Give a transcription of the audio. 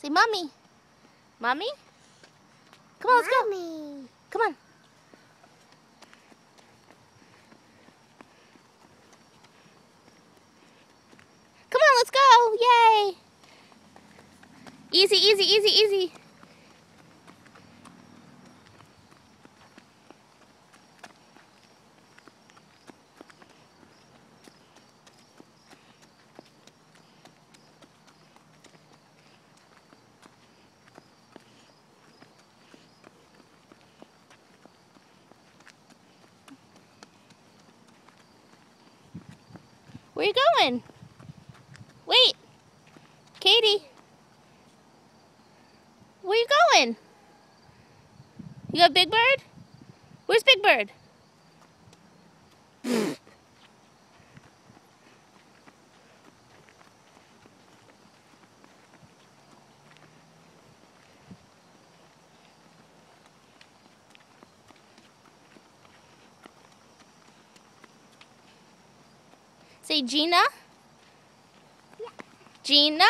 Say mommy. Mommy? Come on, let's go. Mommy. Come on. Come on, let's go. Yay. Easy, easy, easy, easy. Where you going? Wait. Katie. Where you going? You got Big Bird? Where's Big Bird? Say Gina. Gina.